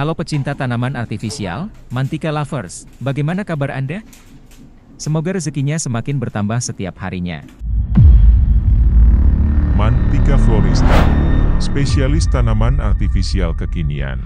Halo pecinta tanaman artifisial, Mantika Lovers, bagaimana kabar Anda? Semoga rezekinya semakin bertambah setiap harinya. Mantika Florista, spesialis tanaman artifisial kekinian.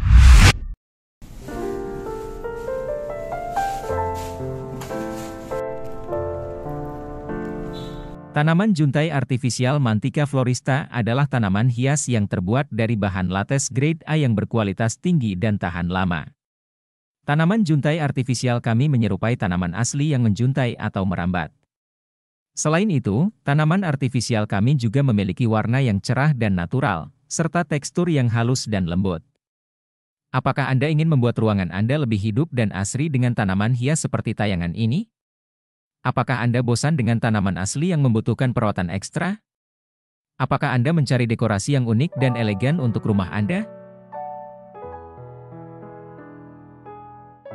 Tanaman juntai artifisial Mantika florista adalah tanaman hias yang terbuat dari bahan latex grade A yang berkualitas tinggi dan tahan lama. Tanaman juntai artifisial kami menyerupai tanaman asli yang menjuntai atau merambat. Selain itu, tanaman artifisial kami juga memiliki warna yang cerah dan natural, serta tekstur yang halus dan lembut. Apakah Anda ingin membuat ruangan Anda lebih hidup dan asri dengan tanaman hias seperti tayangan ini? Apakah Anda bosan dengan tanaman asli yang membutuhkan perawatan ekstra? Apakah Anda mencari dekorasi yang unik dan elegan untuk rumah Anda?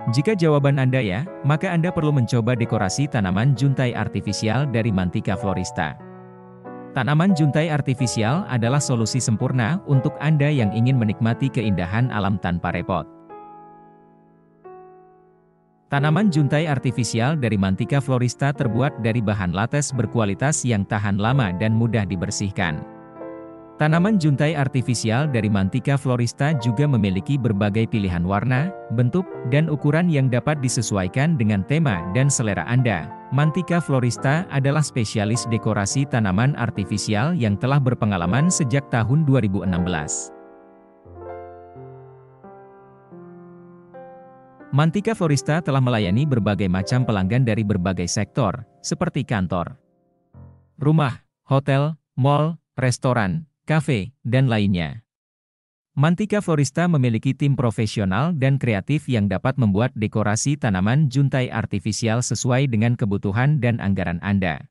Jika jawaban Anda ya, maka Anda perlu mencoba dekorasi tanaman juntai artifisial dari Mantika Florista. Tanaman juntai artifisial adalah solusi sempurna untuk Anda yang ingin menikmati keindahan alam tanpa repot. Tanaman juntai artifisial dari Mantika florista terbuat dari bahan latex berkualitas yang tahan lama dan mudah dibersihkan. Tanaman juntai artifisial dari Mantika florista juga memiliki berbagai pilihan warna, bentuk, dan ukuran yang dapat disesuaikan dengan tema dan selera Anda. Mantika florista adalah spesialis dekorasi tanaman artifisial yang telah berpengalaman sejak tahun 2016. Mantika Florista telah melayani berbagai macam pelanggan dari berbagai sektor, seperti kantor, rumah, hotel, mall, restoran, kafe, dan lainnya. Mantika Florista memiliki tim profesional dan kreatif yang dapat membuat dekorasi tanaman juntai artifisial sesuai dengan kebutuhan dan anggaran Anda.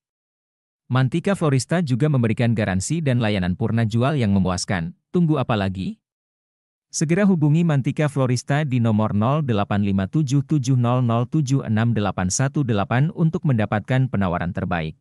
Mantika Florista juga memberikan garansi dan layanan purna jual yang memuaskan. Tunggu apa lagi? Segera hubungi Mantika Florista di nomor 085770076818 untuk mendapatkan penawaran terbaik.